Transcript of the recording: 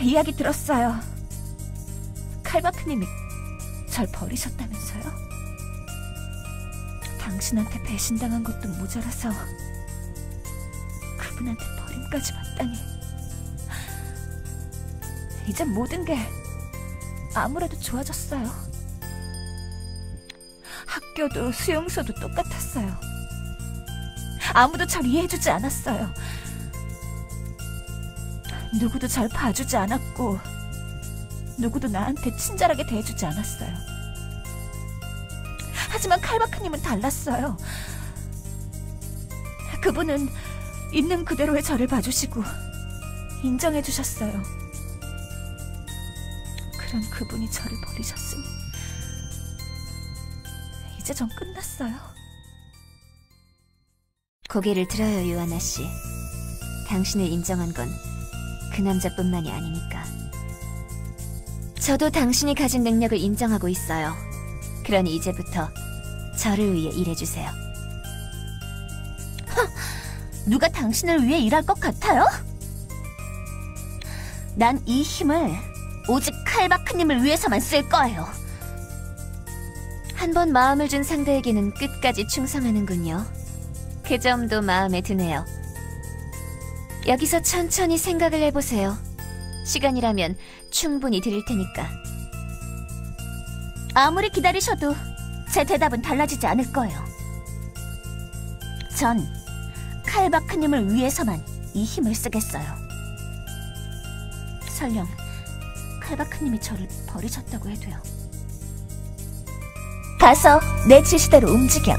이야기 들었어요. 칼바크님이 절 버리셨다면서요? 당신한테 배신당한 것도 모자라서 그분한테 버림까지 받다니. 이제 모든 게 아무래도 좋아졌어요. 학교도 수용소도 똑같았어요. 아무도 절 이해해주지 않았어요. 누구도 절 봐주지 않았고, 누구도 나한테 친절하게 대해주지 않았어요. 하지만 칼바크님은 달랐어요. 그분은 있는 그대로의 저를 봐주시고, 인정해 주셨어요. 그런 그분이 저를 버리셨으니, 이제 전 끝났어요. 고개를 들어요, 유아나 씨. 당신을 인정한 건 그 남자뿐만이 아니니까. 저도 당신이 가진 능력을 인정하고 있어요. 그러니 이제부터 저를 위해 일해주세요. 누가 당신을 위해 일할 것 같아요? 난 이 힘을 오직 칼바크님을 위해서만 쓸 거예요. 한 번 마음을 준 상대에게는 끝까지 충성하는군요. 그 점도 마음에 드네요. 여기서 천천히 생각을 해보세요. 시간이라면 충분히 드릴 테니까. 아무리 기다리셔도 제 대답은 달라지지 않을 거예요. 전 칼바크님을 위해서만 이 힘을 쓰겠어요. 설령 칼바크님이 저를 버리셨다고 해도요. 가서 내 지시대로 움직여.